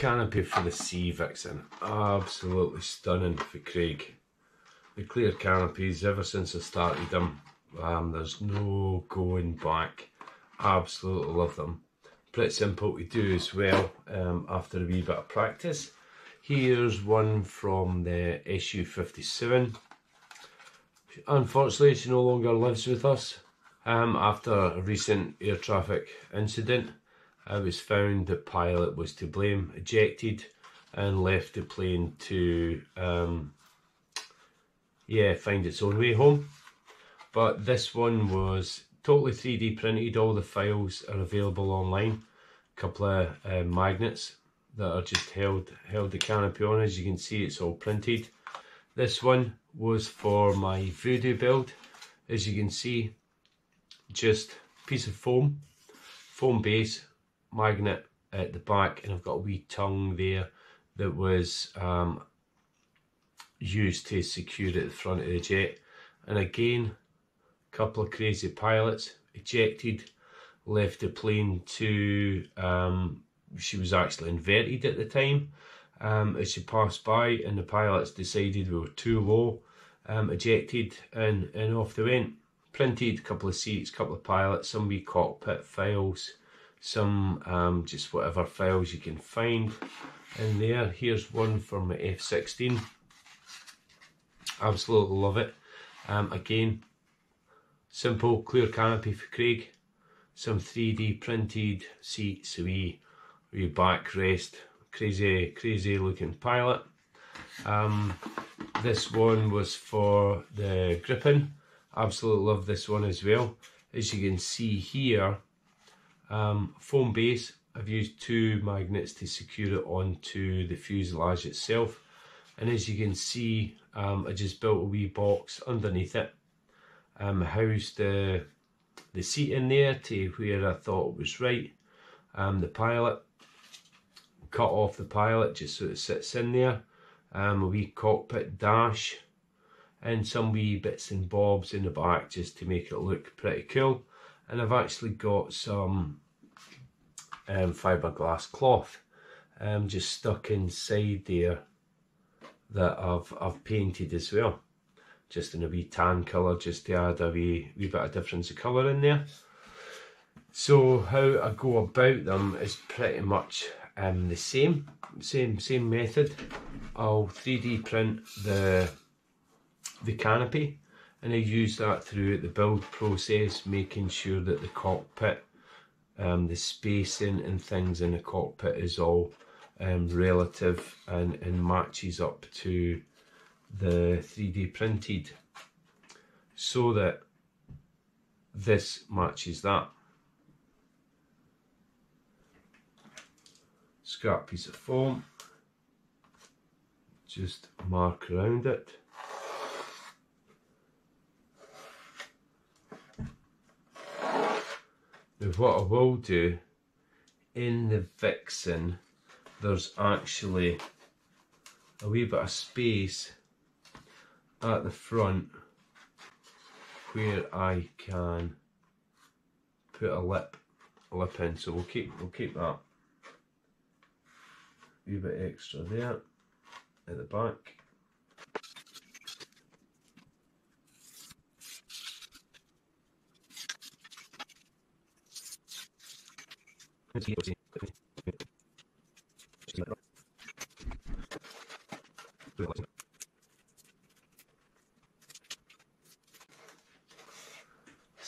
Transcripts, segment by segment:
canopy for the Sea Vixen. Absolutely stunning for Craig. The clear canopies, ever since I started them, um, there's no going back. Absolutely love them. Pretty simple to do as well um, after a wee bit of practice. Here's one from the SU-57. Unfortunately, she no longer lives with us. Um, after a recent air traffic incident, it was found the pilot was to blame, ejected, and left the plane to, um, yeah, find its own way home. But this one was totally 3D printed. All the files are available online. A couple of uh, magnets that are just held held the canopy on. As you can see, it's all printed. This one was for my voodoo build. As you can see, just piece of foam, foam base, magnet at the back, and I've got a wee tongue there that was um, used to secure it at the front of the jet. And again, a couple of crazy pilots ejected, left the plane to, um, she was actually inverted at the time. Um, as she passed by and the pilots decided we were too low, um, ejected and, and off they went. Printed, a couple of seats, couple of pilots, some wee cockpit files, some um, just whatever files you can find in there. Here's one from my F16. Absolutely love it. Um, again, simple clear canopy for Craig. Some 3D printed seats, wee, wee backrest, crazy, crazy looking pilot. Um, this one was for the Gripen. Absolutely love this one as well. As you can see here, um, foam base. I've used two magnets to secure it onto the fuselage itself. And as you can see, um, I just built a wee box underneath it. Um, housed the, the seat in there to where I thought it was right. Um, the pilot, cut off the pilot just so it sits in there. Um, a wee cockpit dash and some wee bits and bobs in the back just to make it look pretty cool and I've actually got some um, fiberglass cloth um, just stuck inside there that I've, I've painted as well. Just in a wee tan colour just to add a wee, wee bit of difference of colour in there. So how I go about them is pretty much um, the same same same method. I'll 3D print the the canopy and I use that throughout the build process, making sure that the cockpit, um, the spacing and things in the cockpit is all um, relative and, and matches up to the 3D printed so that this matches that. Scrap piece of foam, just mark around it. Now what I will do, in the Vixen, there's actually a wee bit of space at the front where I can put a lip a lip in. So we'll keep we'll keep that wee bit extra there at the back. It's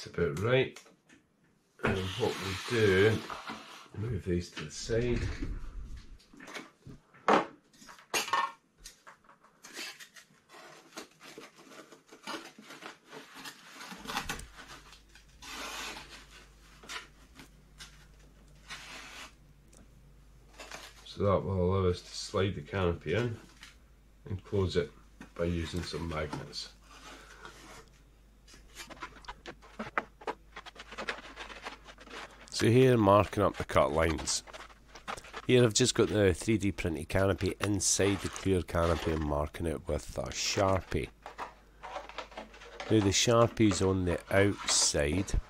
about right. And what we do, move these to the side. So that will allow us to slide the canopy in and close it by using some magnets. So here marking up the cut lines. Here I've just got the 3D printed canopy inside the clear canopy and marking it with a Sharpie. Now the Sharpie's on the outside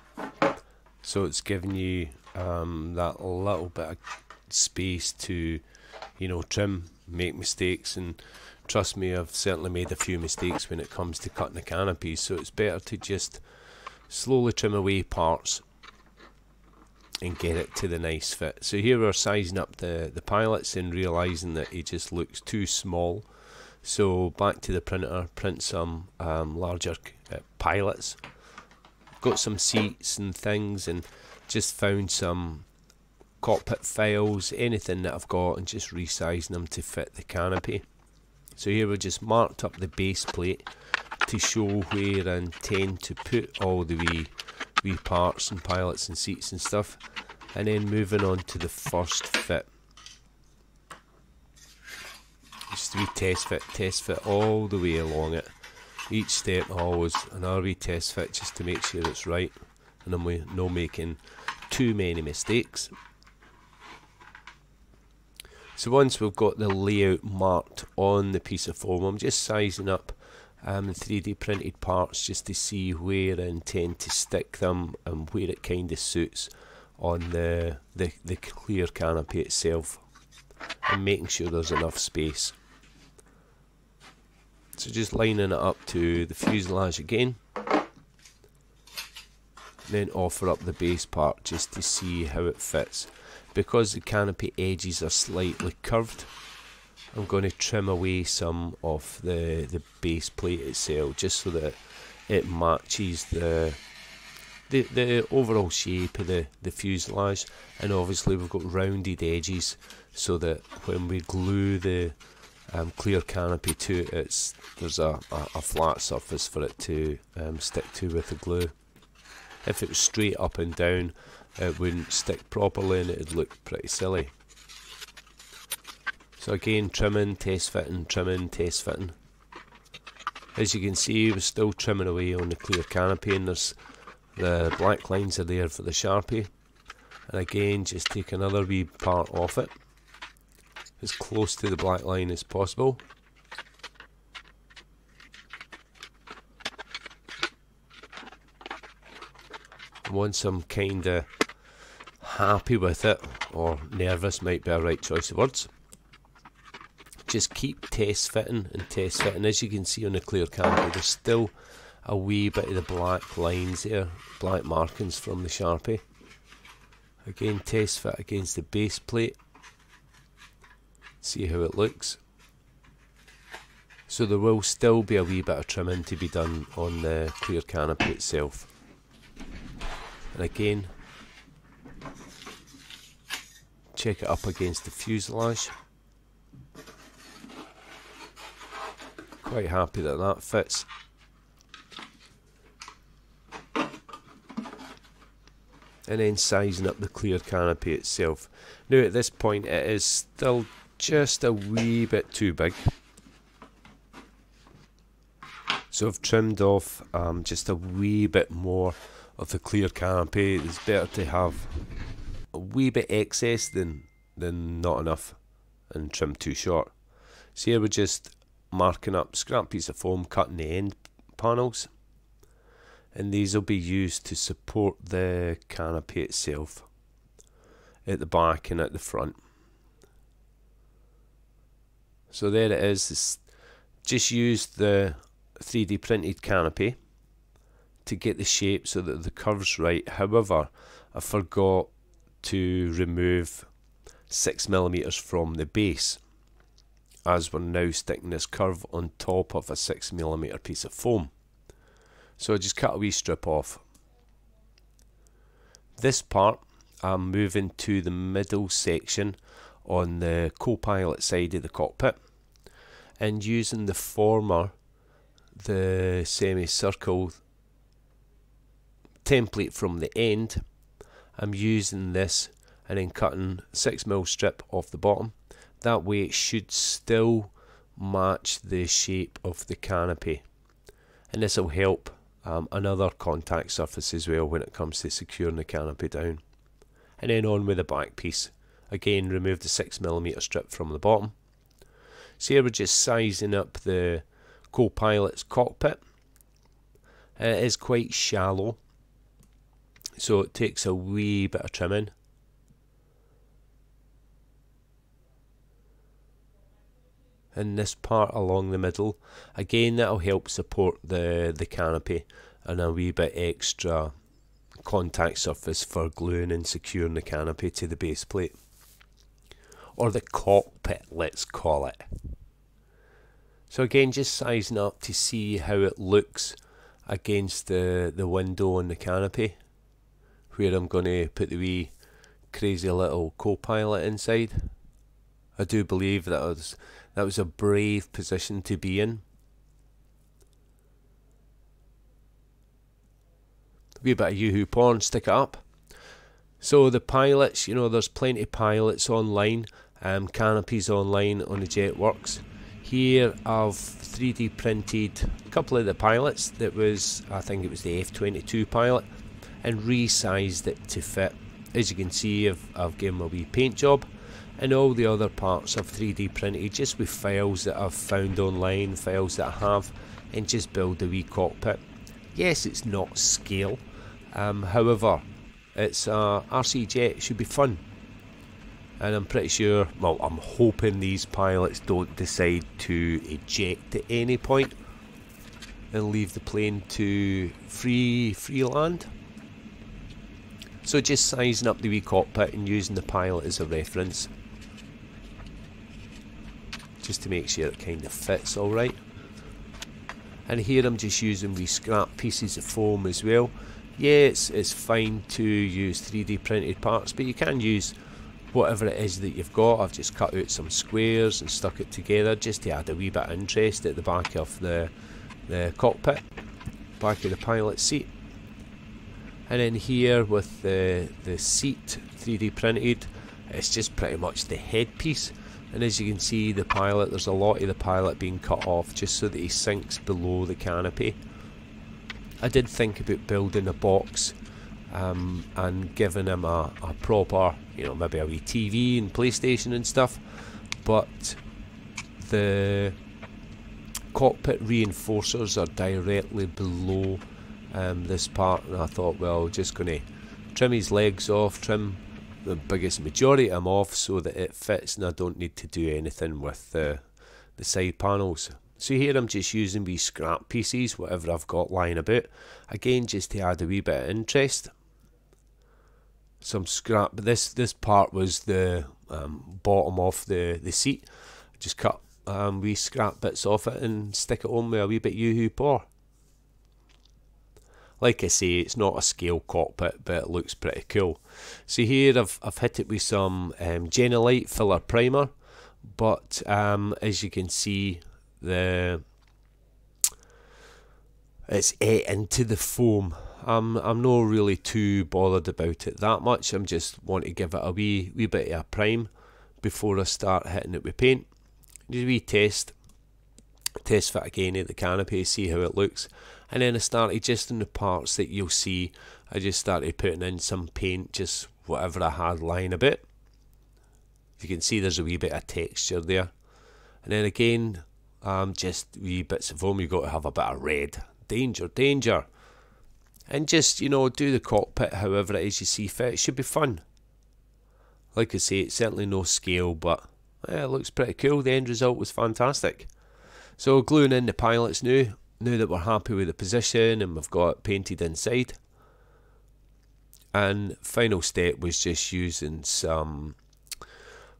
so it's giving you um, that little bit of space to you know, trim, make mistakes, and trust me, I've certainly made a few mistakes when it comes to cutting the canopies, so it's better to just slowly trim away parts and get it to the nice fit. So here we're sizing up the, the pilots and realising that it just looks too small. So back to the printer, print some um, larger uh, pilots. Got some seats and things and just found some cockpit files, anything that I've got and just resizing them to fit the canopy. So here we just marked up the base plate to show where I intend to put all the wee, wee parts and pilots and seats and stuff and then moving on to the first fit. Just wee test fit, test fit all the way along it. Each step always another wee test fit just to make sure it's right and I'm not making too many mistakes. So once we've got the layout marked on the piece of foam, I'm just sizing up um, the 3D printed parts just to see where I intend to stick them and where it kind of suits on the, the, the clear canopy itself and making sure there's enough space. So just lining it up to the fuselage again then offer up the base part just to see how it fits because the canopy edges are slightly curved I'm going to trim away some of the the base plate itself just so that it matches the the, the overall shape of the, the fuselage. And obviously we've got rounded edges so that when we glue the um, clear canopy to it it's there's a, a, a flat surface for it to um, stick to with the glue. If it was straight up and down it wouldn't stick properly and it'd look pretty silly. So again, trimming, test fitting, trimming, test fitting. As you can see, we're still trimming away on the clear canopy and there's the black lines are there for the Sharpie. And again, just take another wee part off it, as close to the black line as possible. once I'm kinda happy with it, or nervous might be a right choice of words. Just keep test fitting and test fitting. As you can see on the clear canopy, there's still a wee bit of the black lines there, black markings from the Sharpie. Again, test fit against the base plate. See how it looks. So there will still be a wee bit of trimming to be done on the clear canopy itself. And again, check it up against the fuselage. Quite happy that that fits. And then sizing up the clear canopy itself. Now at this point it is still just a wee bit too big. So I've trimmed off um, just a wee bit more of the clear canopy. It's better to have wee bit excess than than not enough and trim too short. So here we're just marking up scrap piece of foam, cutting the end panels. And these will be used to support the canopy itself at the back and at the front. So there it is. It's just used the 3D printed canopy to get the shape so that the curve's right. However, I forgot to remove 6 millimeters from the base as we're now sticking this curve on top of a 6 millimeter piece of foam. So I just cut a wee strip off. This part I'm moving to the middle section on the co-pilot side of the cockpit and using the former the semicircle template from the end I'm using this and then cutting 6mm strip off the bottom. That way it should still match the shape of the canopy. And this will help um, another contact surface as well when it comes to securing the canopy down. And then on with the back piece. Again remove the 6mm strip from the bottom. So here we're just sizing up the co-pilot's cockpit. It is quite shallow so it takes a wee bit of trimming in this part along the middle. Again, that'll help support the, the canopy and a wee bit extra contact surface for gluing and securing the canopy to the base plate. Or the cockpit, let's call it. So again, just sizing up to see how it looks against the, the window on the canopy, where I'm going to put the wee crazy little co-pilot inside. I do believe that was that was a brave position to be in. A wee bit of UHU Por, stick it up. So the pilots, you know, there's plenty of pilots online, um, canopies online on the Jetworks. Here I've 3D printed a couple of the pilots that was, I think it was the F22 pilot, and resized it to fit. As you can see, I've, I've given a wee paint job and all the other parts I've 3D printed just with files that I've found online, files that I have, and just build a wee cockpit. Yes, it's not scale, um, however, it's uh, RC Jet, should be fun. And I'm pretty sure, well, I'm hoping these pilots don't decide to eject at any point and leave the plane to free free land. So just sizing up the wee cockpit and using the pilot as a reference just to make sure it kind of fits alright. And here I'm just using wee scrap pieces of foam as well. Yeah, it's, it's fine to use 3D printed parts, but you can use whatever it is that you've got. I've just cut out some squares and stuck it together just to add a wee bit of interest at the back of the, the cockpit, back of the pilot seat. And then here with the, the seat 3D printed, it's just pretty much the headpiece. And as you can see the pilot there's a lot of the pilot being cut off just so that he sinks below the canopy. I did think about building a box um, and giving him a, a proper you know maybe a wee TV and PlayStation and stuff. But the cockpit reinforcers are directly below um, this part and I thought well just going to trim his legs off trim the biggest majority I'm off so that it fits and I don't need to do anything with the, the side panels. So here I'm just using these scrap pieces, whatever I've got lying about. Again, just to add a wee bit of interest. Some scrap, this, this part was the um, bottom of the, the seat. Just cut um, wee scrap bits off it and stick it on with a wee bit UHU Por like I say, it's not a scale cockpit, but it looks pretty cool. See here I've, I've hit it with some um, Jenolite filler primer, but um, as you can see, the it's ate into the foam. I'm I'm not really too bothered about it that much. I'm just want to give it a wee wee bit of a prime before I start hitting it with paint. Just a wee test, test fit again at the canopy, see how it looks and then I started just in the parts that you'll see I just started putting in some paint just whatever I had lying a bit. You can see there's a wee bit of texture there. And then again um, just wee bits of foam you've got to have a bit of red. Danger danger. And just you know do the cockpit however it is you see fit. It should be fun. Like I say it's certainly no scale but yeah, it looks pretty cool. The end result was fantastic. So gluing in the pilots now now that we're happy with the position and we've got painted inside. And final step was just using some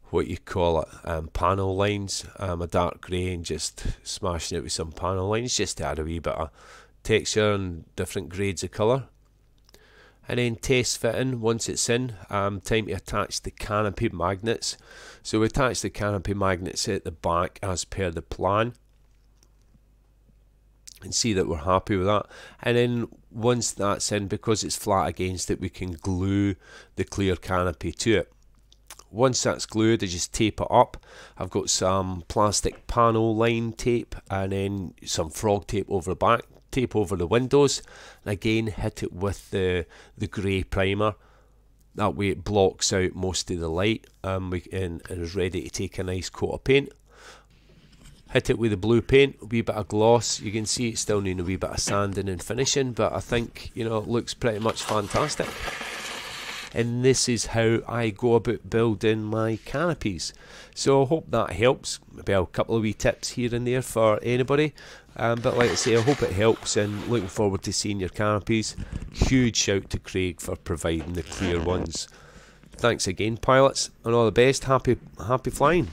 what you call it um, panel lines, um, a dark grey and just smashing it with some panel lines just to add a wee bit of texture and different grades of colour. And then test fitting, once it's in, um, time to attach the canopy magnets. So we attach the canopy magnets at the back as per the plan and see that we're happy with that. And then once that's in, because it's flat against it, we can glue the clear canopy to it. Once that's glued, I just tape it up. I've got some plastic panel line tape and then some frog tape over the back, tape over the windows, and again hit it with the, the grey primer. That way it blocks out most of the light um, we, and, and is ready to take a nice coat of paint hit it with a blue paint, a wee bit of gloss. You can see it still needs a wee bit of sanding and finishing, but I think, you know, it looks pretty much fantastic. and this is how I go about building my canopies. So I hope that helps. Maybe a couple of wee tips here and there for anybody. Um, but like I say, I hope it helps and looking forward to seeing your canopies. Huge shout to Craig for providing the clear ones. Thanks again, pilots, and all the best. Happy, happy flying.